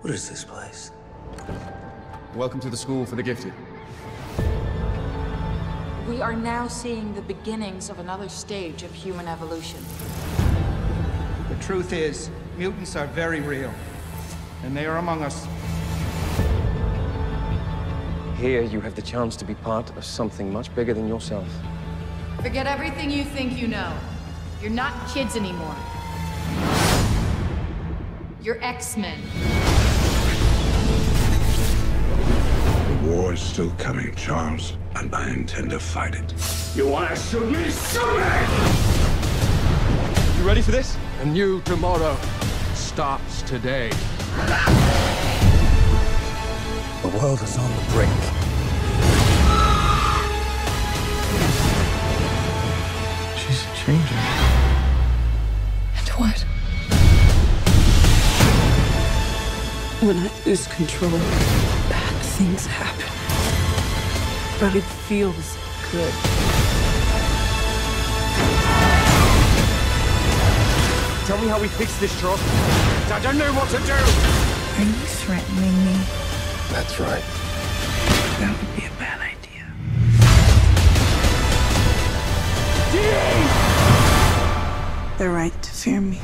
What is this place? Welcome to the School for the Gifted. We are now seeing the beginnings of another stage of human evolution. The truth is, mutants are very real, and they are among us. Here, you have the chance to be part of something much bigger than yourself. Forget everything you think you know. You're not kids anymore. You're X-Men. War is still coming, Charles, and I intend to fight it. You wanna shoot me? Shoot me! You ready for this? A new tomorrow starts today. The world is on the brink. She's changing. And what? When I lose control, bad things happen. But it feels good. Tell me how we fix this, Charles. I don't know what to do! Are you threatening me? That's right. That would be a bad idea. The right to fear me.